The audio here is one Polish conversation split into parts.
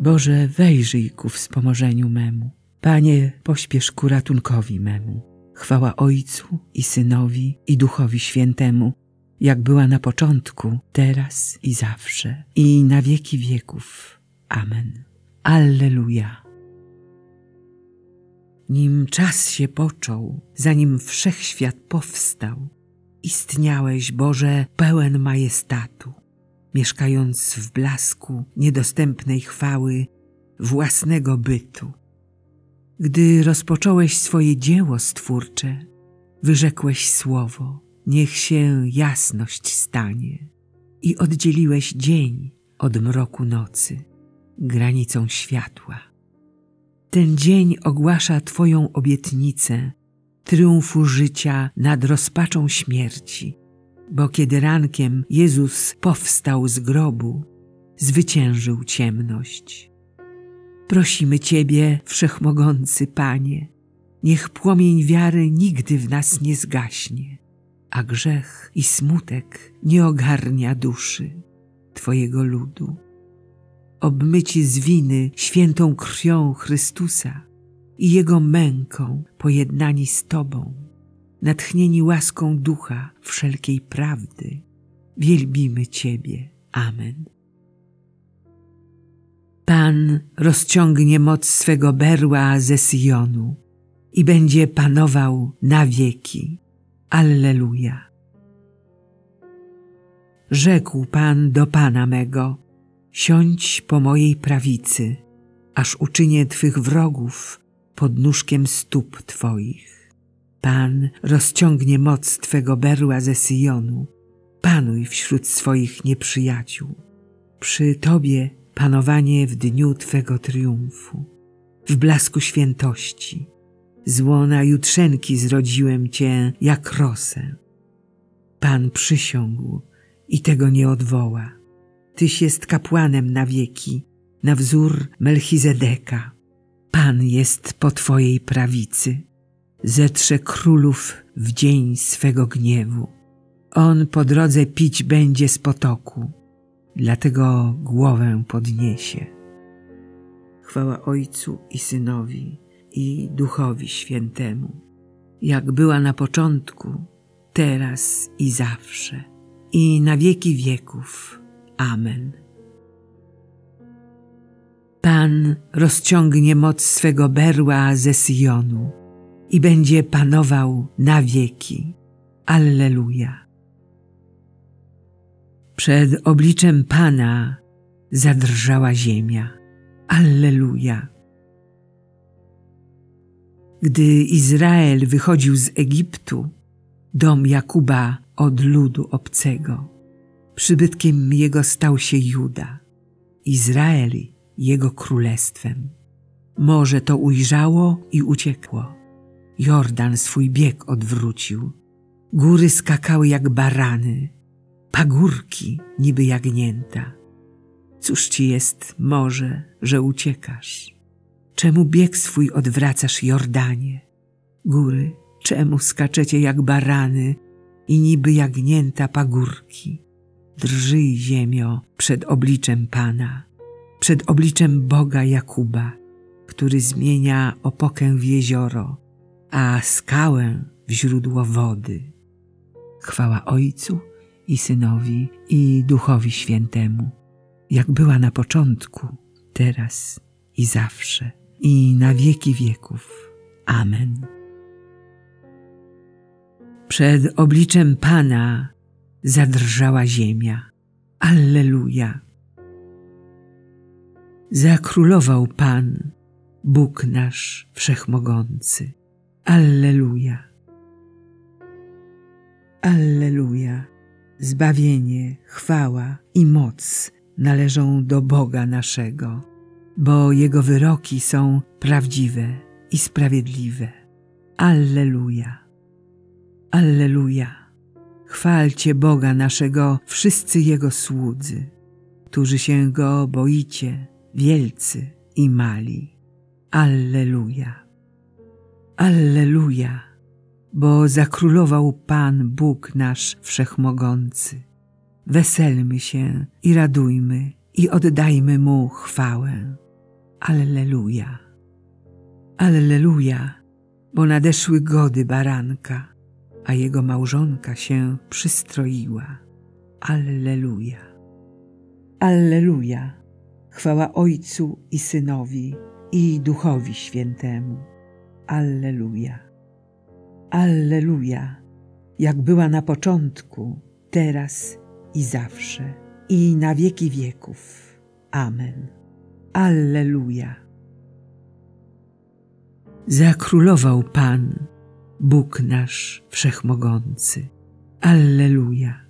Boże, wejrzyj ku wspomożeniu memu. Panie, pośpiesz ku ratunkowi memu. Chwała Ojcu i Synowi i Duchowi Świętemu, jak była na początku, teraz i zawsze, i na wieki wieków. Amen. Alleluja. Nim czas się począł, zanim wszechświat powstał, istniałeś, Boże, pełen majestatu, mieszkając w blasku niedostępnej chwały własnego bytu. Gdy rozpocząłeś swoje dzieło stwórcze, wyrzekłeś słowo, niech się jasność stanie i oddzieliłeś dzień od mroku nocy, granicą światła. Ten dzień ogłasza Twoją obietnicę triumfu życia nad rozpaczą śmierci, bo kiedy rankiem Jezus powstał z grobu, zwyciężył ciemność. Prosimy Ciebie, Wszechmogący Panie, niech płomień wiary nigdy w nas nie zgaśnie, a grzech i smutek nie ogarnia duszy Twojego ludu. Obmyci z winy świętą krwią Chrystusa i Jego męką pojednani z Tobą, natchnieni łaską ducha wszelkiej prawdy, wielbimy Ciebie. Amen. Pan rozciągnie moc swego berła ze Syjonu i będzie panował na wieki. Alleluja. Rzekł Pan do Pana mego, siądź po mojej prawicy, aż uczynię Twych wrogów pod nóżkiem stóp Twoich. Pan rozciągnie moc Twego berła ze Syjonu, panuj wśród swoich nieprzyjaciół. Przy Tobie panowanie w dniu Twego triumfu, w blasku świętości. Z łona jutrzenki zrodziłem Cię jak rosę. Pan przysiągł i tego nie odwoła. Tyś jest kapłanem na wieki, na wzór Melchizedeka. Pan jest po Twojej prawicy. Zetrze królów w dzień swego gniewu. On po drodze pić będzie z potoku dlatego głowę podniesie. Chwała Ojcu i Synowi i Duchowi Świętemu, jak była na początku, teraz i zawsze, i na wieki wieków. Amen. Pan rozciągnie moc swego berła ze Syjonu i będzie panował na wieki. Alleluja. Przed obliczem Pana zadrżała ziemia. Alleluja. Gdy Izrael wychodził z Egiptu, dom Jakuba od ludu obcego, przybytkiem jego stał się Juda, Izrael jego królestwem. Morze to ujrzało i uciekło. Jordan swój bieg odwrócił. Góry skakały jak barany, pagórki niby jagnięta. Cóż ci jest, może, że uciekasz? Czemu bieg swój odwracasz, Jordanie? Góry, czemu skaczecie jak barany i niby jagnięta pagórki? Drżyj ziemio przed obliczem Pana, przed obliczem Boga Jakuba, który zmienia opokę w jezioro, a skałę w źródło wody. Chwała Ojcu i Synowi, i Duchowi Świętemu, jak była na początku, teraz i zawsze, i na wieki wieków. Amen. Przed obliczem Pana zadrżała ziemia. Alleluja. Zakrólował Pan, Bóg nasz wszechmogący. Alleluja. Alleluja. Zbawienie, chwała i moc należą do Boga naszego, bo Jego wyroki są prawdziwe i sprawiedliwe. Alleluja. Alleluja. Chwalcie Boga naszego wszyscy Jego słudzy, którzy się Go boicie, wielcy i mali. Alleluja. Alleluja bo zakrólował Pan Bóg nasz Wszechmogący. Weselmy się i radujmy i oddajmy Mu chwałę. Alleluja. Alleluja, bo nadeszły gody baranka, a jego małżonka się przystroiła. Alleluja. Alleluja. Chwała Ojcu i Synowi i Duchowi Świętemu. Alleluja. Alleluja. Jak była na początku, teraz i zawsze, i na wieki wieków. Amen. Alleluja. Zakrólował Pan, Bóg nasz wszechmogący. Alleluja.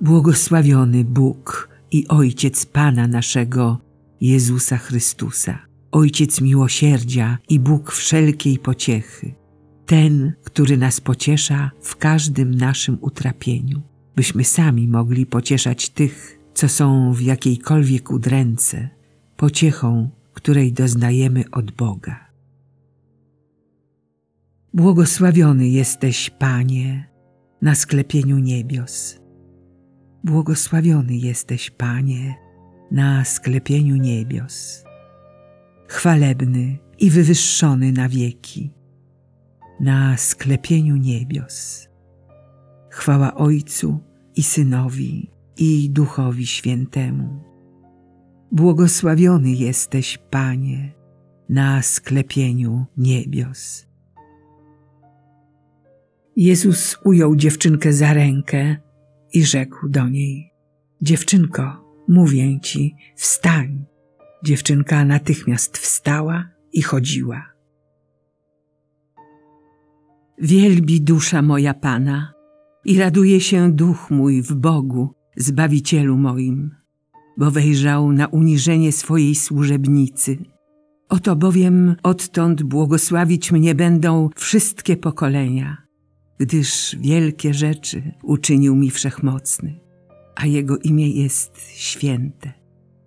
Błogosławiony Bóg i Ojciec Pana naszego, Jezusa Chrystusa, Ojciec miłosierdzia i Bóg wszelkiej pociechy, ten, który nas pociesza w każdym naszym utrapieniu, byśmy sami mogli pocieszać tych, co są w jakiejkolwiek udręce, pociechą, której doznajemy od Boga. Błogosławiony jesteś, Panie, na sklepieniu niebios. Błogosławiony jesteś, Panie, na sklepieniu niebios. Chwalebny i wywyższony na wieki, na sklepieniu niebios. Chwała Ojcu i Synowi i Duchowi Świętemu. Błogosławiony jesteś, Panie, na sklepieniu niebios. Jezus ujął dziewczynkę za rękę i rzekł do niej: Dziewczynko, mówię ci, wstań. Dziewczynka natychmiast wstała i chodziła. Wielbi dusza moja Pana i raduje się duch mój w Bogu, Zbawicielu moim, bo wejrzał na uniżenie swojej służebnicy. Oto bowiem odtąd błogosławić mnie będą wszystkie pokolenia, gdyż wielkie rzeczy uczynił mi wszechmocny, a Jego imię jest święte.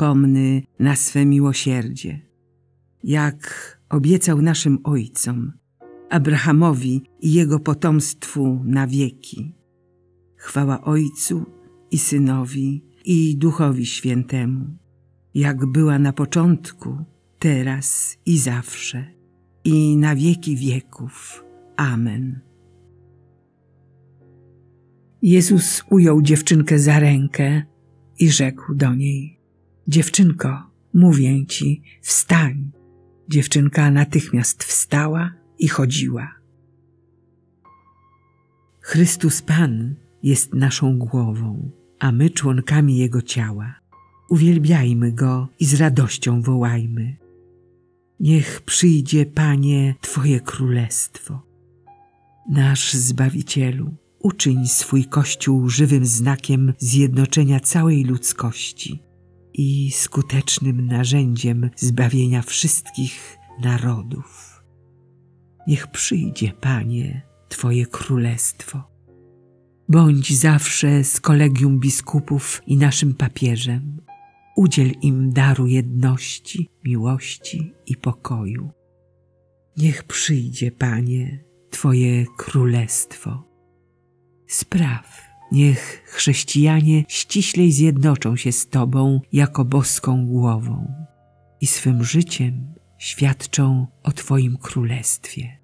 pomny na swe miłosierdzie, jak obiecał naszym ojcom, Abrahamowi i jego potomstwu na wieki. Chwała Ojcu i Synowi i Duchowi Świętemu, jak była na początku, teraz i zawsze, i na wieki wieków. Amen. Jezus ujął dziewczynkę za rękę i rzekł do niej: Dziewczynko, mówię ci, wstań. Dziewczynka natychmiast wstała i chodziła. Chrystus Pan jest naszą głową, a my członkami Jego ciała. Uwielbiajmy Go i z radością wołajmy. Niech przyjdzie, Panie, Twoje królestwo. Nasz Zbawicielu, uczyń swój Kościół żywym znakiem zjednoczenia całej ludzkości i skutecznym narzędziem zbawienia wszystkich narodów. Niech przyjdzie, Panie, Twoje królestwo Bądź zawsze z kolegium biskupów i naszym papieżem. Udziel im daru jedności, miłości i pokoju. Niech przyjdzie, Panie, Twoje królestwo. Spraw, niech chrześcijanie ściślej zjednoczą się z Tobą jako boską głową i swym życiem świadczą o Twoim królestwie.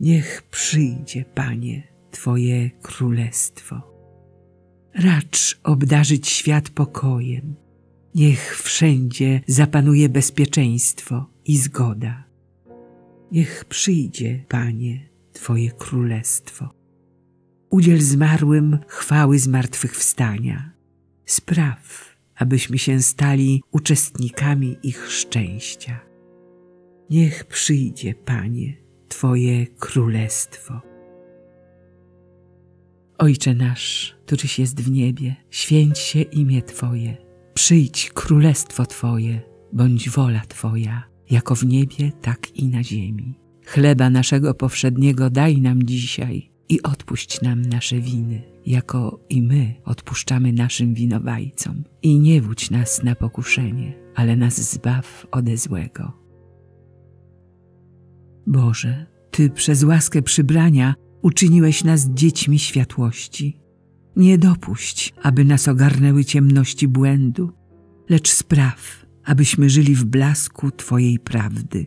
Niech przyjdzie, Panie, Twoje królestwo. Racz obdarzyć świat pokojem. Niech wszędzie zapanuje bezpieczeństwo i zgoda. Niech przyjdzie, Panie, Twoje królestwo. Udziel zmarłym chwały zmartwychwstania. Spraw, abyśmy się stali uczestnikami ich szczęścia. Niech przyjdzie, Panie, Twoje królestwo. Ojcze nasz, któryś jest w niebie, święć się imię Twoje, przyjdź królestwo Twoje, bądź wola Twoja, jako w niebie, tak i na ziemi. Chleba naszego powszedniego daj nam dzisiaj i odpuść nam nasze winy, jako i my odpuszczamy naszym winowajcom. I nie wódź nas na pokuszenie, ale nas zbaw ode złego. Boże, Ty przez łaskę przybrania uczyniłeś nas dziećmi światłości. Nie dopuść, aby nas ogarnęły ciemności błędu, lecz spraw, abyśmy żyli w blasku Twojej prawdy.